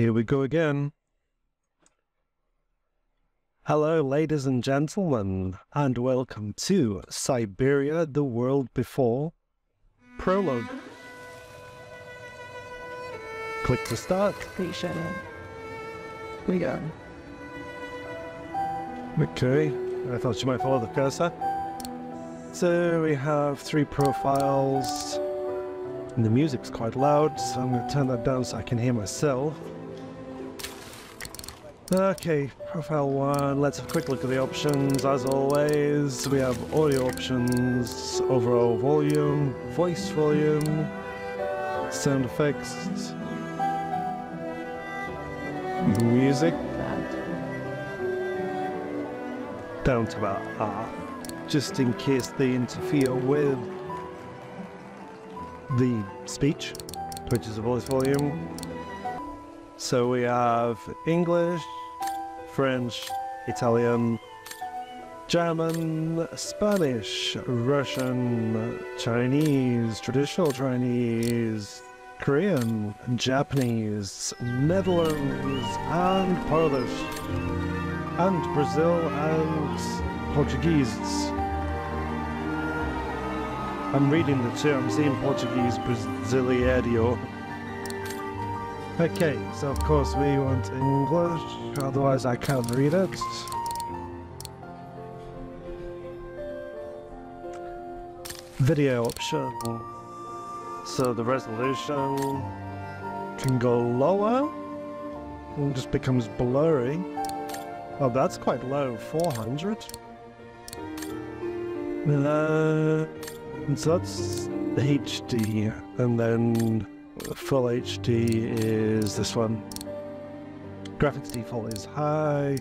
Here we go again. Hello, ladies and gentlemen, and welcome to Syberia the World Before Prologue. Click to start. Station. We go. Okay, I thought you might follow the cursor. So we have three profiles. And the music's quite loud, so I'm going to turn that down so I can hear myself. Okay, profile one, let's have a quick look at the options. As always, we have audio options, overall volume, voice volume, sound effects, music, down to about half, just in case they interfere with the speech, which is the voice volume. So we have English, French, Italian, German, Spanish, Russian, Chinese, traditional Chinese, Korean, Japanese, Netherlands, and Polish, and Brazil and Portuguese. I'm reading the I'm seeing Portuguese Brasileiro. Okay, so of course we want English, otherwise I can't read it. Video option. So the resolution can go lower and just becomes blurry. Oh, that's quite low, 400. Uh, so that's HD, and then full HD is this one. Graphics default is high.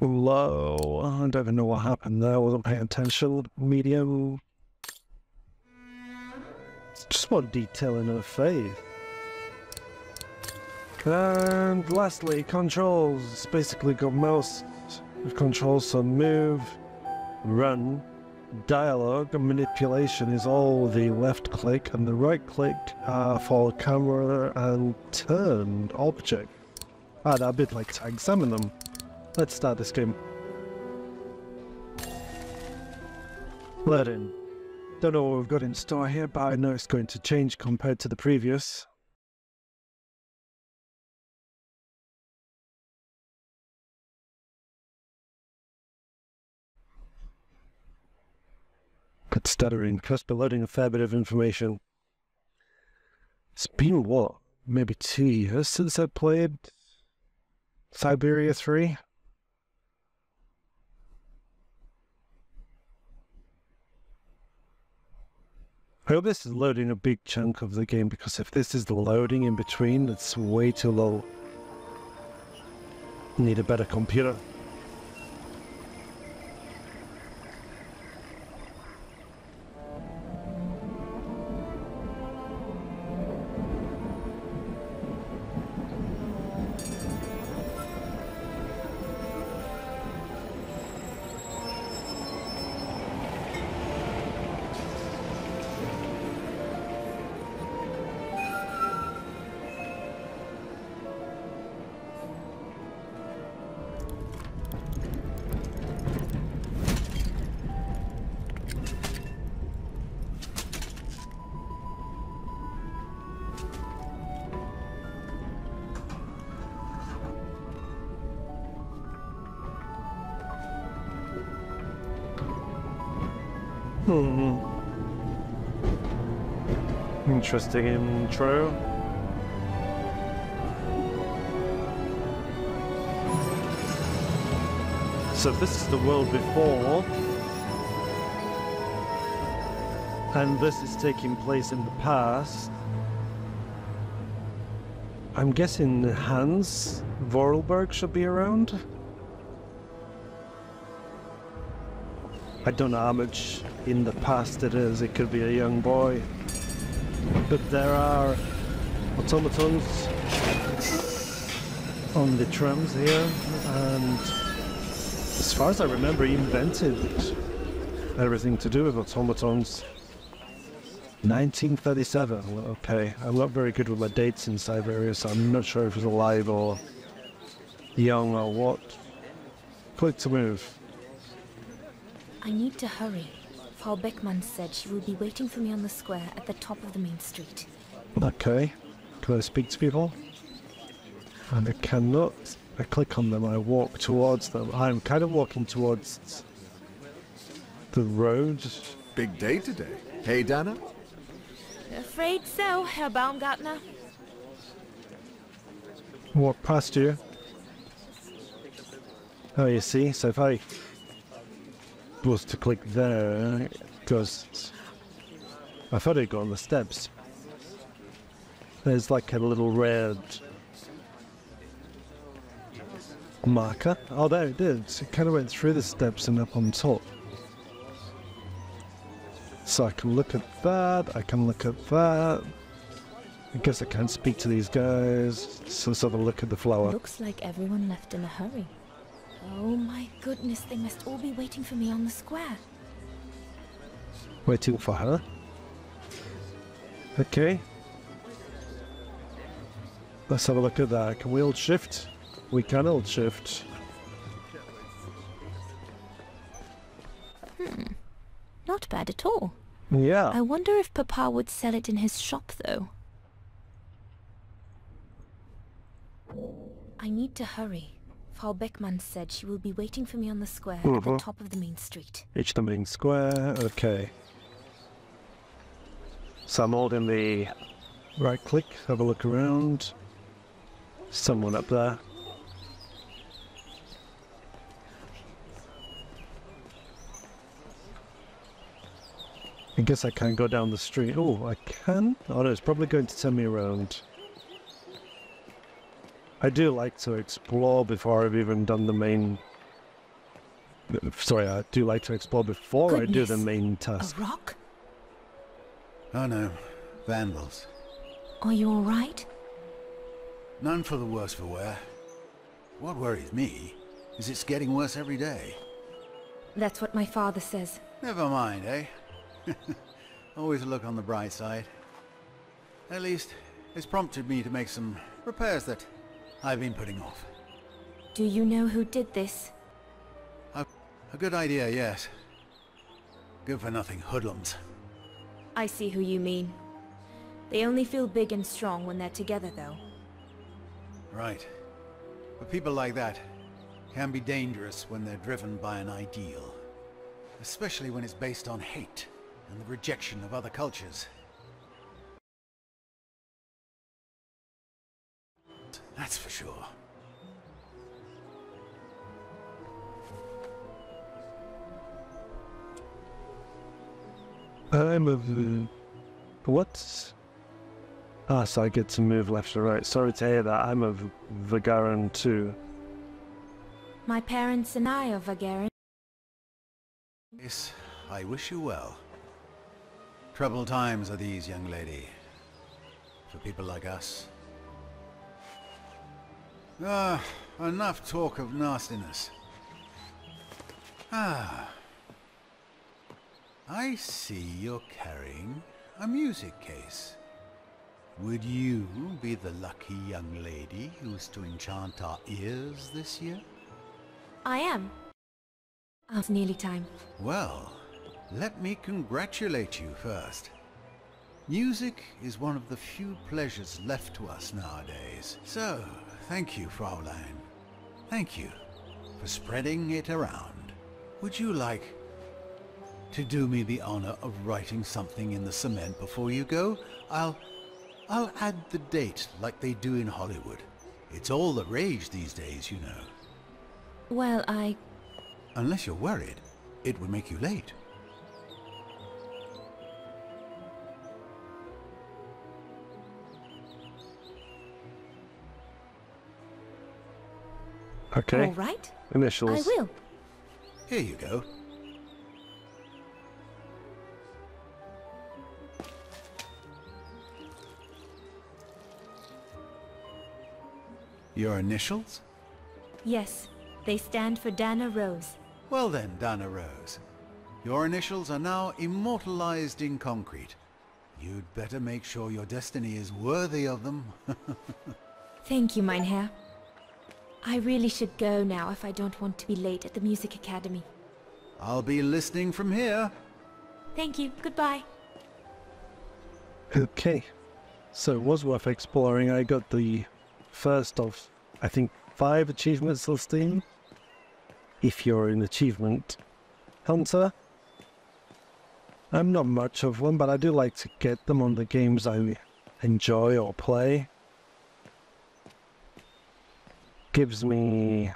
Low. I don't even know what happened there. I wasn't paying attention. Medium. It's just more detail in her face. And lastly, controls. It's Basically got mouse controls so move, run, dialogue manipulation is all the left click and the right click uh, for camera and turn object. Ah, that bit like tag summon them. Let's start this game. Let in. Don't know what we've got in store here, but I know it's going to change compared to the previous. But stuttering, be loading a fair bit of information. It's been what? Maybe two years since I played Syberia 3? I hope this is loading a big chunk of the game because if this is the loading in between, it's way too low. Need a better computer. Hmm. Interesting intro. So this is the world before, and this is taking place in the past. I'm guessing Hans Voralberg should be around. I don't know how much in the past it is. It could be a young boy. But there are automatons on the trams here, and as far as I remember, he invented everything to do with automatons. 1937. Well, Okay, I'm not very good with my dates in Syberia, so I'm not sure if he's alive or young or what. Click to move. I need to hurry. Frau Beckmann said she will be waiting for me on the square at the top of the main street. Okay. Can I speak to people? And I cannot. I click on them, I walk towards them. I'm kind of walking towards the road. Big day today. Hey, Dana? Afraid so, Herr Baumgartner. Walk past you. Oh, you see? So if I was to click there, because. I thought it'd go on the steps. There's like a little red marker. Oh, there it did. It kind of went through the steps and up on top. So I can look at that. I can look at that. I guess I can't speak to these guys. So let's have a look at the flower. Looks like everyone left in a hurry. Oh my goodness, they must all be waiting for me on the square. Waiting for her. Okay. Let's have a look at that. Can we hold shift? We can hold shift. Hmm. Not bad at all. Yeah. I wonder if Papa would sell it in his shop, though. I need to hurry. Frau Beckmann said she will be waiting for me on the square at the Mhm. top of the main street. Each the main square. Okay. So I'm holding the right click. Have a look around. Someone up there. I guess I can go down the street. Oh, I can? Oh no, it's probably going to turn me around. I do like to explore before I've even done the main... Sorry, I do like to explore before I do the Goodness. main A task. rock? Oh no, vandals. Are you alright? None for the worse for wear. What worries me is it's getting worse every day. That's what my father says. Never mind, eh? Always look on the bright side. At least, it's prompted me to make some repairs that I've been putting off. Do you know who did this? A a good idea, yes. Good for nothing hoodlums. I see who you mean. They only feel big and strong when they're together, though. Right. But people like that can be dangerous when they're driven by an ideal. Especially when it's based on hate and the rejection of other cultures. That's for sure. I'm a... v- What? Ah, so I get to move left or right. Sorry to hear that. I'm a V- Vagran too. My parents and I are Vagran. Yes, I wish you well. Troubled times are these, young lady. For people like us. Ah, enough talk of nastiness. Ah. I see you're carrying a music case. Would you be the lucky young lady who's to enchant our ears this year? I am. Oh, it's nearly time. Well, let me congratulate you first. Music is one of the few pleasures left to us nowadays. So, thank you, Fraulein. Thank you for spreading it around. Would you like to do me the honor of writing something in the cement before you go? I'll... I'll add the date like they do in Hollywood. It's all the rage these days, you know. Well, I... Unless you're worried, it would make you late. Okay. All right. Initials. I will. Here you go. Your initials? Yes, they stand for Dana Rose. Well then, Dana Rose. Your initials are now immortalized in concrete. You'd better make sure your destiny is worthy of them. Thank you, mein Herr. I really should go now if I don't want to be late at the Music Academy. I'll be listening from here. Thank you. Goodbye. Okay. So it was worth exploring. I got the first of, I think, five achievements this team. If you're an achievement hunter. I'm not much of one, but I do like to get them on the games I enjoy or play. Gives me...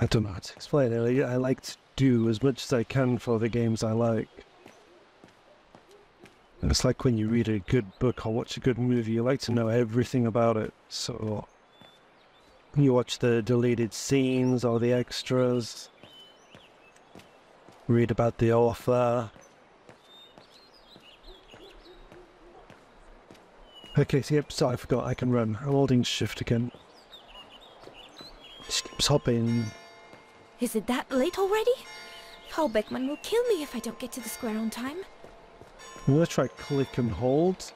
I don't know how to explain it. I like to do as much as I can for the games I like. It's like when you read a good book or watch a good movie, you like to know everything about it. So you watch the deleted scenes or the extras, read about the author. Okay, so yep, so I forgot I can run. I'm holding shift again. Just keeps hopping. Is it that late already? Paul Beckmann will kill me if I don't get to the square on time. I'm gonna try click and hold.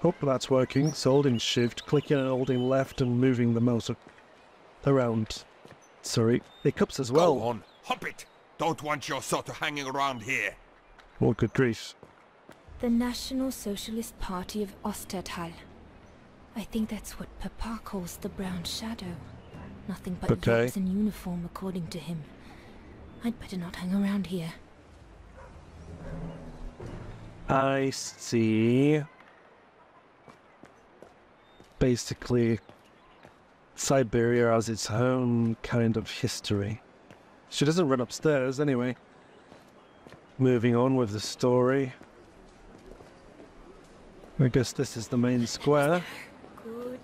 Hope that's working. So holding shift, clicking and holding left and moving the mouse around. Sorry. Hiccups as well. Go on, hop it! Don't want your sort of hanging around here. Oh, good grief. The National Socialist Party of Ostertal. I think that's what Papa calls the Brown Shadow. Nothing but Okay. in uniform, according to him. I'd better not hang around here. I see. Basically, Syberia has its own kind of history. She doesn't run upstairs anyway. Moving on with the story. I guess this is the main square. Good.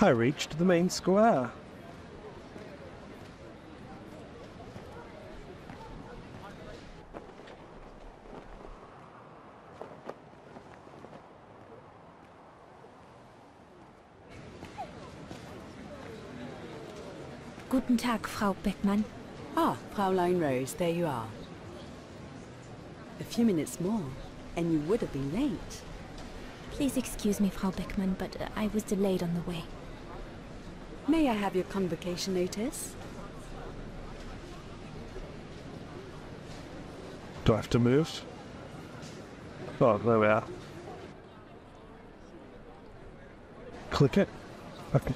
I reached the main square. Guten Tag, Frau Beckmann. Ah, Fraulein Rose, there you are. A few minutes more, and you would have been late. Please excuse me, Frau Beckmann, but uh, I was delayed on the way. May I have your convocation notice? Do I have to move? Oh, there we are. Click it. Okay.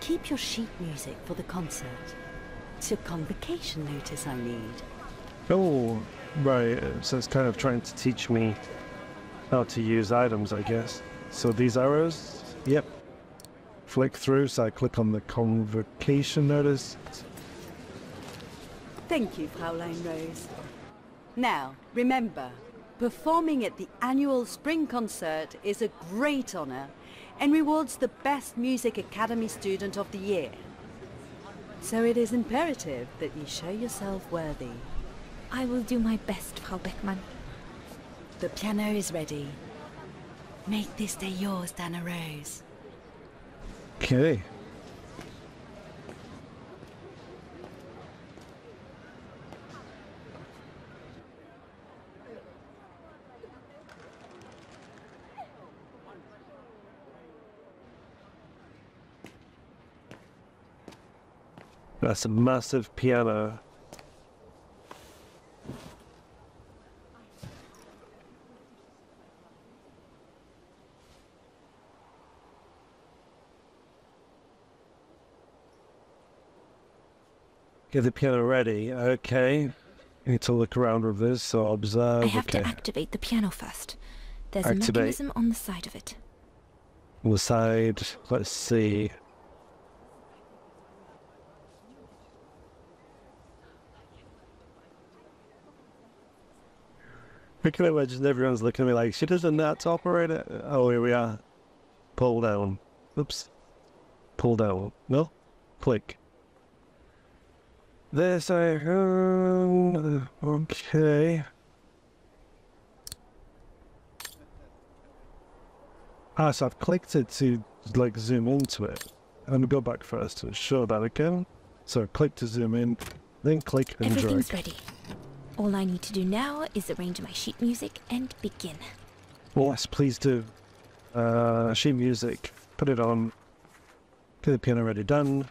Keep your sheet music for the concert. It's your convocation notice I need. Oh, right. uh, So it's kind of trying to teach me how to use items, I guess. So these arrows, yep. Flick through, so I click on the convocation notice. Thank you, Fraulein Rose. Now, remember, performing at the annual spring concert is a great honor and rewards the best Music Academy student of the year. So it is imperative that you show yourself worthy. I will do my best, Frau Beckmann. The piano is ready. Make this day yours, Dana Rose. Okay. That's a massive piano. Get the piano ready. Okay. I Need to look around with this, so observe. I have okay. to activate the piano first. There's Activate. a mechanism on the side of it. On the side, let's see. I can imagine everyone's looking at me like, she doesn't know how to operate it. Oh, here we are. Pull down. Oops. Pull down. No? Click. This I... Um, okay. Ah, so I've clicked it to like zoom into it. and go back first to show that again. So click to zoom in, then click and Everything's drag. ready. All I need to do now is arrange my sheet music and begin. Yes, please do. Uh, sheet music, put it on. Get the piano ready done.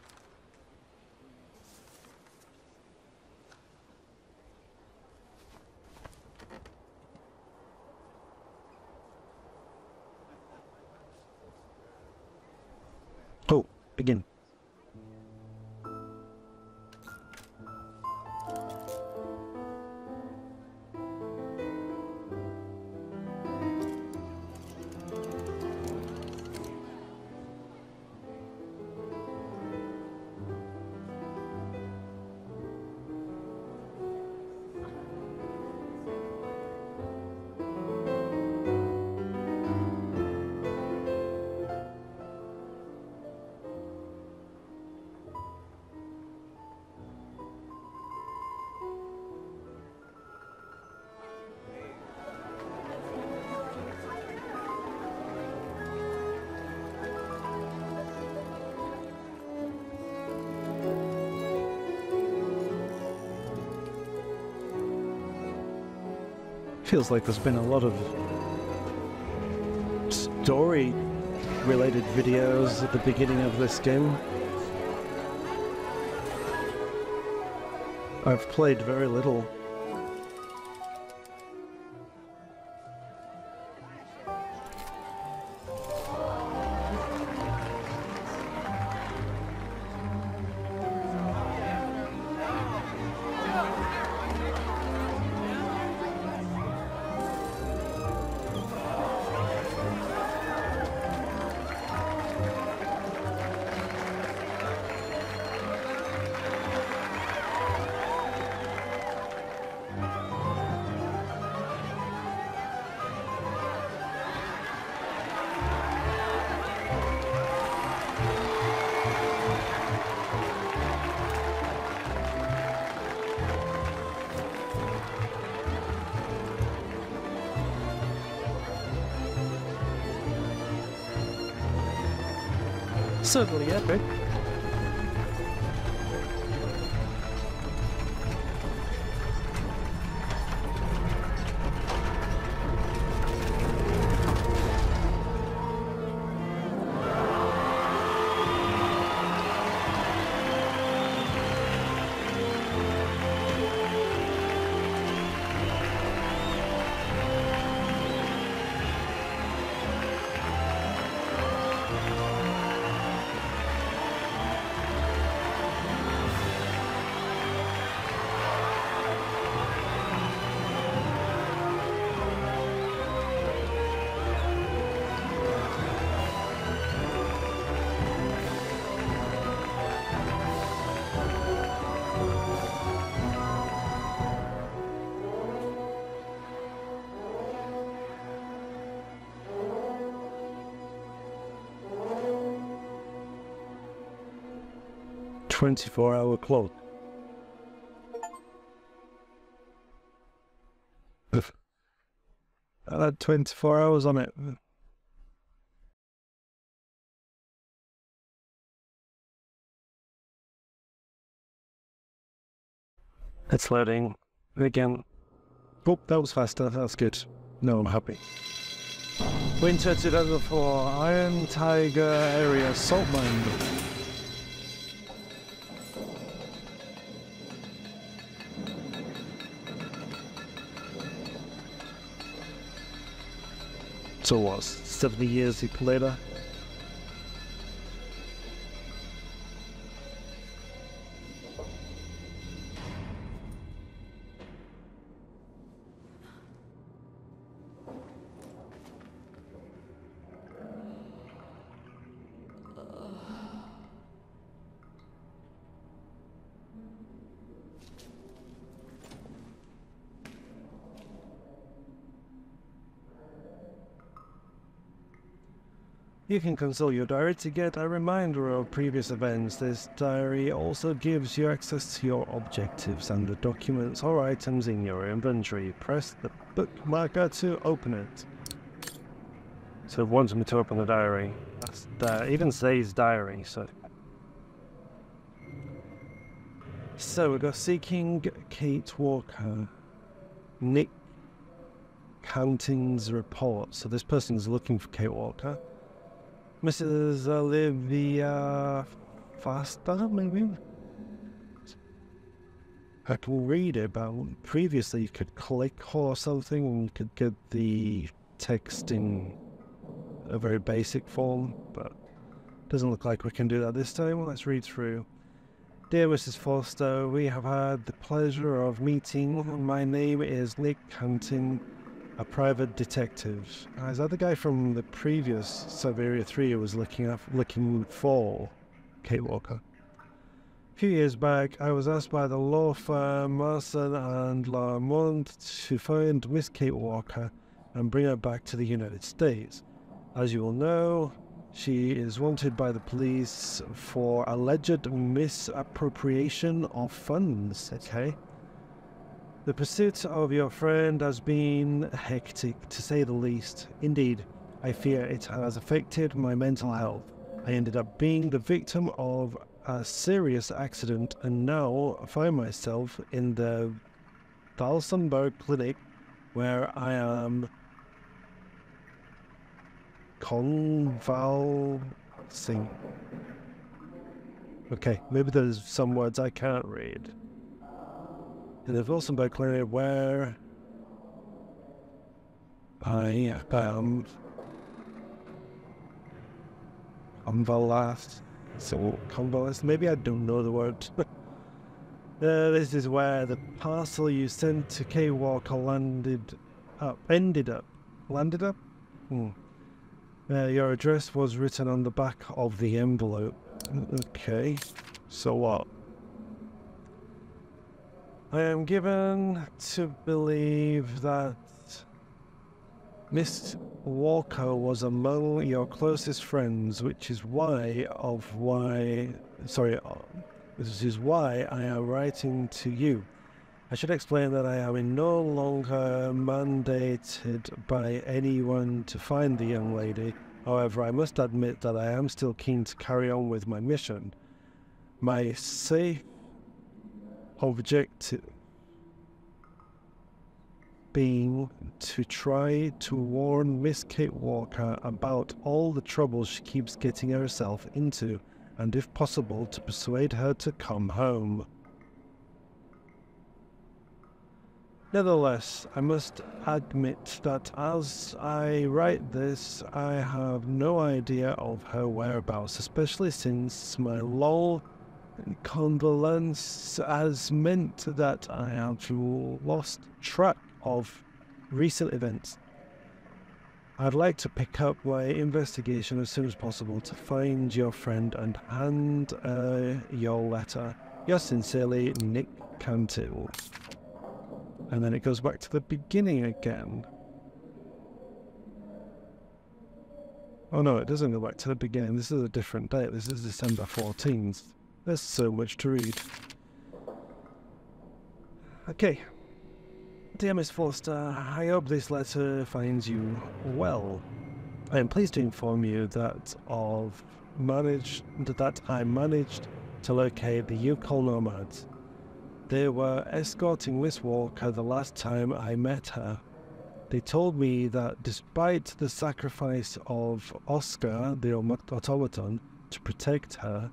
Oh, begin. Feels like there's been a lot of story related videos at the beginning of this game. I've played very little. Certainly epic. Twenty-four hour clock. That had twenty-four hours on it. It's loading again. Oh, that was faster. That's good. No, I'm happy. Winter 2004 Iron Tiger Area Salt Mine. So what? 70 years later? You can consult your diary to get a reminder of previous events. This diary also gives you access to your objectives and the documents or items in your inventory. Press the bookmarker to open it. So it wants me to open the diary. That's that. even says diary, so... So we got Seeking Kate Walker. Nick Counting's report. So this person is looking for Kate Walker. Mrs. Olivia Foster, maybe? I can read it, but previously you could click or something and you could get the text in a very basic form, but doesn't look like we can do that this time. Let's read through. Dear Mrs. Foster, we have had the pleasure of meeting. My name is Nick Canting, a private detective. Uh, is that the guy from the previous Syberia 3 who was looking, up, looking for Kate Walker? A few years back, I was asked by the law firm Marson and Lamont to find Miss Kate Walker and bring her back to the United States. As you will know, she is wanted by the police for alleged misappropriation of funds, okay? The pursuit of your friend has been hectic, to say the least. Indeed, I fear it has affected my mental health. I ended up being the victim of a serious accident and now find myself in the Dalsenberg clinic where I am convalescing. Okay, maybe there's some words I can't read. In the Wilsonberg clinic where I am convalescing. So convalescent. Maybe I don't know the word. uh, this is where the parcel you sent to K Walker landed up. Ended up. Landed up. Hmm. Uh, your address was written on the back of the envelope. Okay. So what? I am given to believe that Miss Walker was among your closest friends, which is why of why sorry, this is why I am writing to you. I should explain that I am no longer mandated by anyone to find the young lady. However, I must admit that I am still keen to carry on with my mission. My safe objective being to try to warn Miss Kate Walker about all the trouble she keeps getting herself into, and if possible, to persuade her to come home. Nevertheless, I must admit that as I write this, I have no idea of her whereabouts, especially since my long condolence has meant that I have lost track of recent events. I'd like to pick up my investigation as soon as possible to find your friend and hand uh, your letter. Yours sincerely, Nick Cantil. And then it goes back to the beginning again. Oh no, it doesn't go back to the beginning. This is a different date. This is December 14th. There's so much to read. Okay, Dear Miss Foster, I hope this letter finds you well. I am pleased to inform you that of managed that I managed to locate the Youkol nomads. They were escorting Miss Walker the last time I met her. They told me that despite the sacrifice of Oscar, the automaton, to protect her,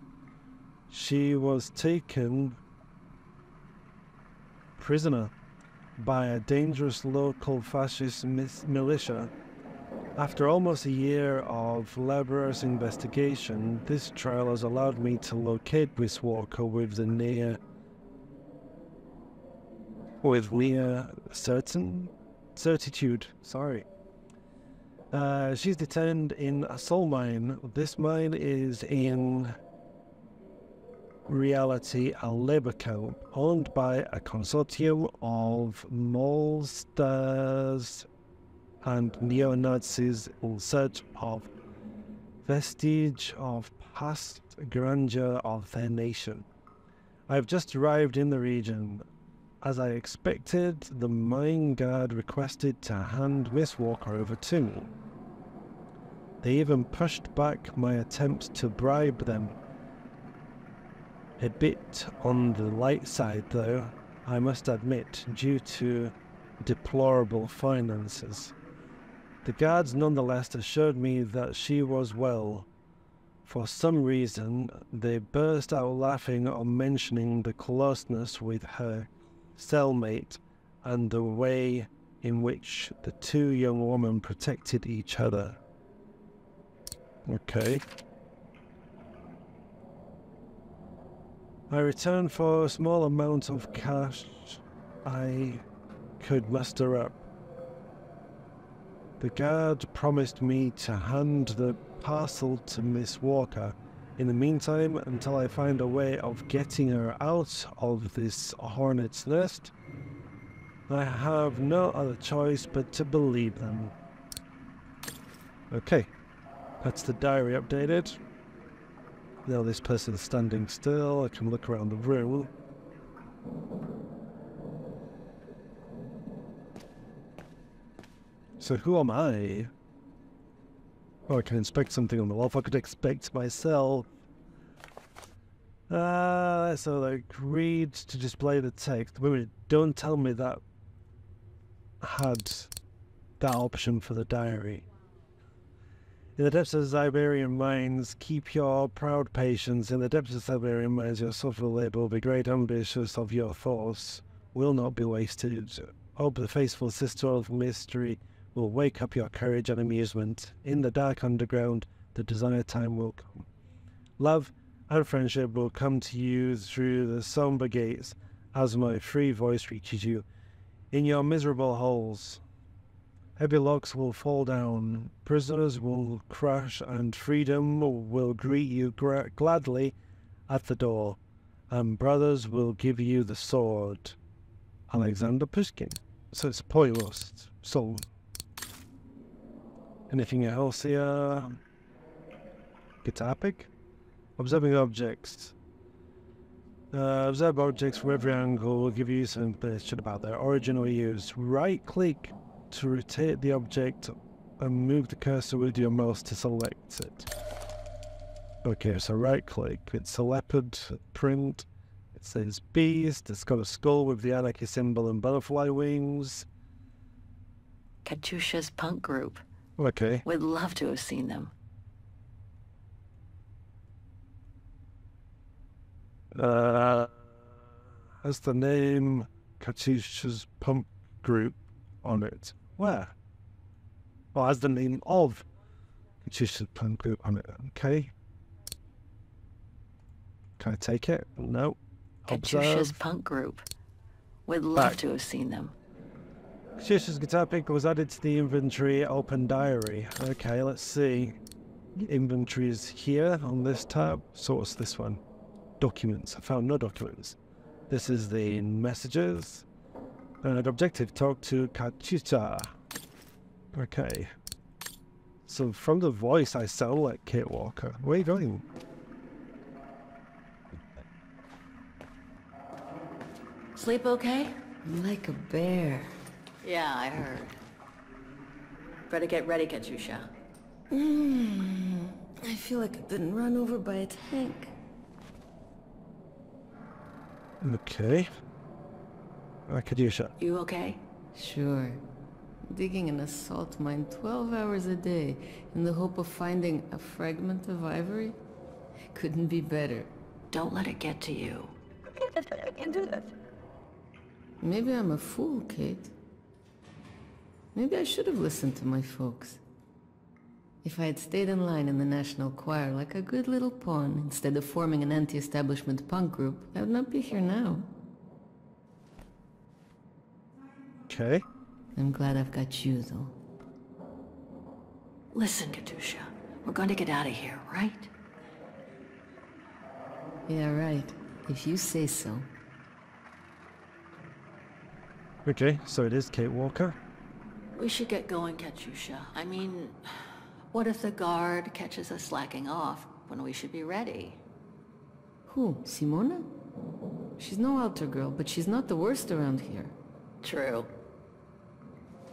she was taken prisoner by a dangerous local fascist militia. After almost a year of laborious investigation, this trial has allowed me to locate Miss Walker with the near with near certain certitude. Sorry. Uh, she's detained in a soul mine. This mine is in reality a labor camp owned by a consortium of Molsters and neo-Nazis in search of vestige of past grandeur of their nation. I have just arrived in the region. As I expected, the mine guard requested to hand Miss Walker over to me. They even pushed back my attempt to bribe them A bit on the light side, though, I must admit, due to deplorable finances. The guards nonetheless assured me that she was well. For some reason, they burst out laughing on mentioning the closeness with her cellmate and the way in which the two young women protected each other. Okay. I returned for a small amount of cash I could muster up. The guard promised me to hand the parcel to Miss Walker. In the meantime, until I find a way of getting her out of this hornet's nest, I have no other choice but to believe them. Okay, that's the diary updated. Now this person's standing still, I can look around the room. So who am I? Oh, I can inspect something on the wall. If I could expect myself. Ah, uh, so like read to display the text. Wait don't tell me that had that option for the diary. In the depths of Siberian mines, keep your proud patience. In the depths of Siberian mines, your suffer labour be great ambitious of your thoughts will not be wasted. Hope the faithful sister of mystery will wake up your courage and amusement. In the dark underground, the desired time will come. Love and friendship will come to you through the somber gates as my free voice reaches you. In your miserable holes, heavy logs will fall down, prisoners will crash, and freedom will greet you gra- gladly at the door, and brothers will give you the sword. Alexander Pushkin. So it's a. So Anything else here? Guitar pick? Observing objects. Uh, observe objects from every angle will give you some information about their origin or use. Right click to rotate the object and move the cursor with your mouse to select it. Okay, so right click. It's a leopard print. It says beast. It's got a skull with the anarchy symbol and butterfly wings. Katyusha's punk group. Okay. Would love to have seen them. Uh, has the name Katyusha's punk group on it. Where? Well, as the name of Katyusha's punk group on it. Okay. Can I take it? No. Katyusha's Observe. punk group. Would love Back. to have seen them. Katyusha's guitar pick was added to the inventory open diary. Okay, let's see. Inventory is here on this tab. So what's this one? Documents. I found no documents. This is the messages. And objective, talk to Katyusha. Okay. So from the voice, I sound like Kate Walker. Where are you going? Sleep okay? Like a bear. Yeah, I heard. Better get ready, Katyusha. Mm, I feel like I've been run over by a tank. Okay. Uh, Katyusha. You okay? Sure. Digging an assault mine 12 hours a day in the hope of finding a fragment of ivory? Couldn't be better. Don't let it get to you. I can't do this. Maybe I'm a fool, Kate. Maybe I should have listened to my folks. If I had stayed in line in the National Choir like a good little pawn instead of forming an anti-establishment punk group, I would not be here now. Okay. I'm glad I've got you, though. Listen, Katyusha. We're going to get out of here, right? Yeah, right. If you say so. Okay, so it is Kate Walker. We should get going, Katyusha. I mean, what if the guard catches us slacking off when we should be ready? Who? Simona? She's no altar girl, but she's not the worst around here. True.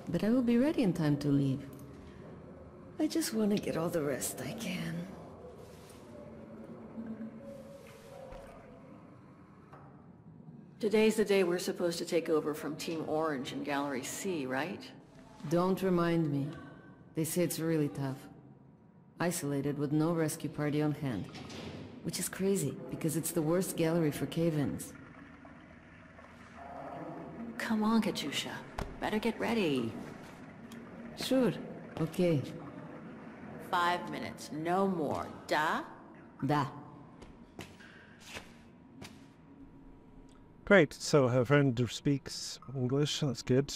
But I will be ready in time to leave. I just want to get all the rest I can. Today's the day we're supposed to take over from Team Orange in Gallery C, right? Don't remind me. They say it's really tough. Isolated with no rescue party on hand. Which is crazy, because it's the worst gallery for cave-ins. Come on, Katyusha. Better get ready. Sure. Okay. Five minutes, no more. Da? Da. Great, so her friend speaks English, that's good.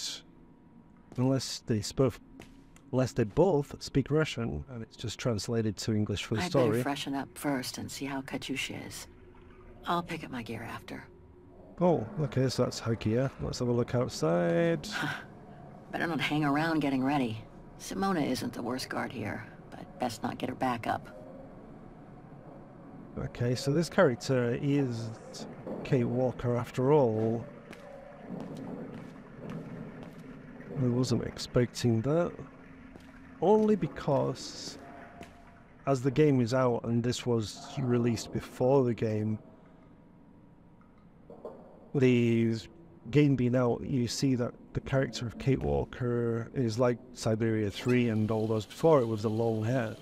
Unless they spoke, unless they both speak Russian, and it's just translated to English for the I'd story. better freshen up first and see how Katyusha is. I'll pick up my gear after. Oh, okay, so that's gear. Let's have a look outside. Better not hang around getting ready. Simona isn't the worst guard here, but best not get her back up. Okay, so this character is Kate Walker after all. I wasn't expecting that. Only because, as the game is out and this was released before the game, the game being out, you see that the character of Kate Walker is like Syberia 3 and all those before it with the long hair.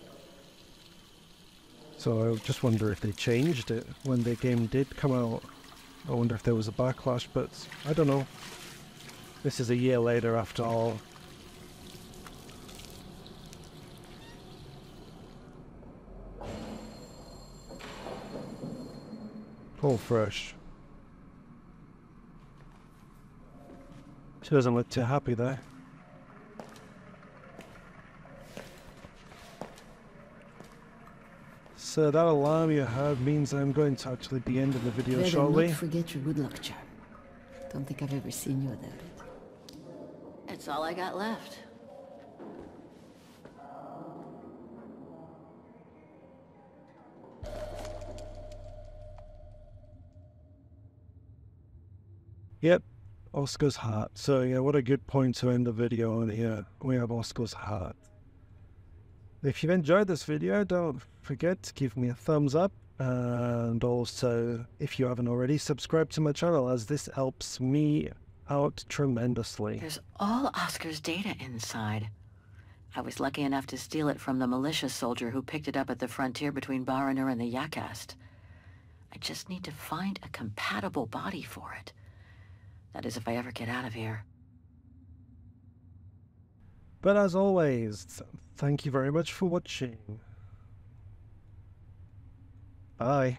So I just wonder if they changed it when the game did come out. I wonder if there was a backlash, but I don't know. This is a year later after all. All fresh. She doesn't look too happy though. So that alarm you heard means I'm going to actually be ending the video Better shortly. not forget your good luck charm. Don't think I've ever seen you without it. It's all I got left. Yep, Oscar's heart. So yeah, what a good point to end the video on here. We have Oscar's heart. If you've enjoyed this video, don't forget to give me a thumbs up. And also, if you haven't already, subscribe to my channel as this helps me out tremendously. There's all Oscar's data inside. I was lucky enough to steal it from the militia soldier who picked it up at the frontier between Baranour and the Yakast. I just need to find a compatible body for it. That is if I ever get out of here. But as always, th- thank you very much for watching. Bye.